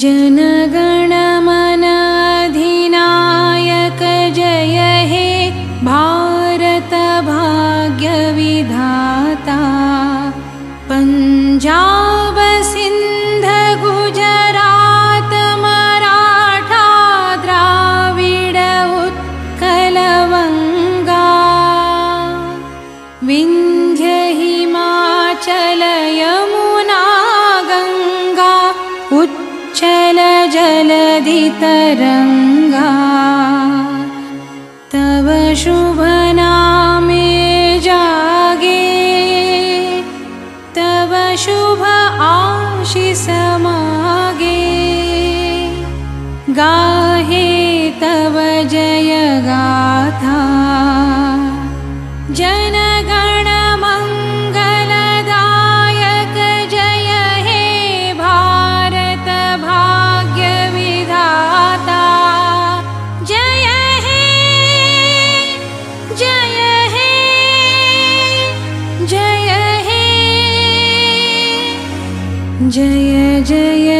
जनगणमनाधिनायक जय हे भारत भाग्यविधाता। पञ्जाब सिन्ध गुजरात मराठा द्राविड उत्कलवङ्गा विन्ध्य हिमाचल यमुना गङ्गा उच्चल जलधितरङ्गा तव शुभ नामे जागे। तव शुभ आशिष मागे गाहे तव जय गा जय जय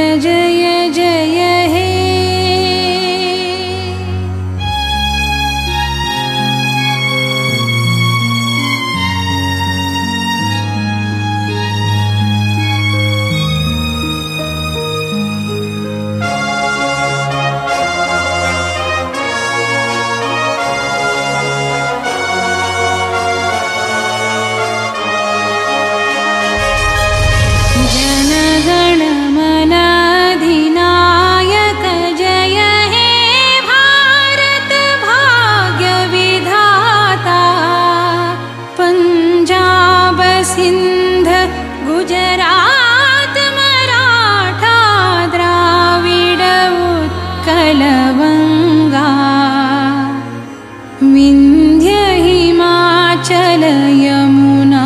विन्ध्य हिमाचल यमुना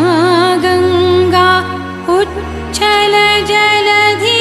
गङ्गा उच्छल जलधि